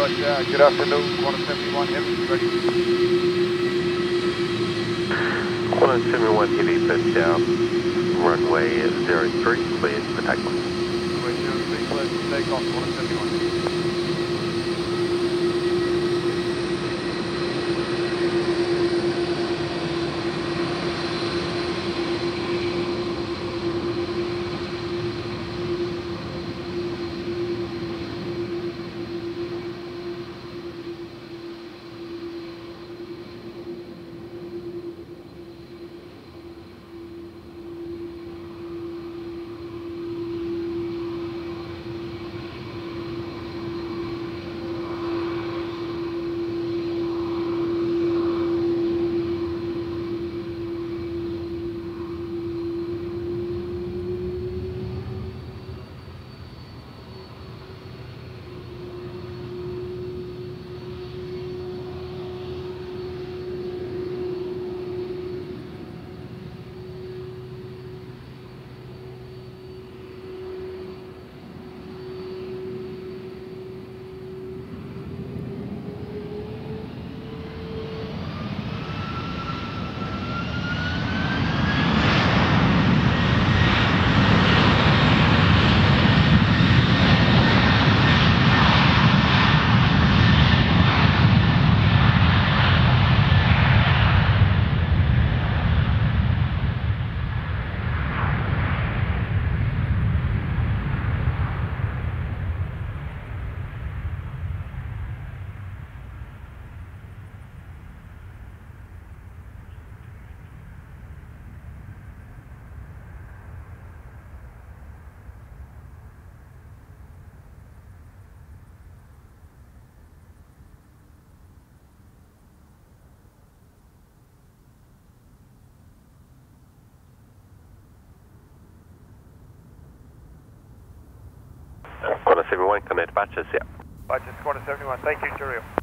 But uh, good afternoon, 171 Heavy, ready? 171 Heavy, set down. Runway 03, clear for takeoff. Runway 03, clear for takeoff, 171 Heavy. 71, come in, Batches, yeah. Batches, quarter 71, thank you, cheerio.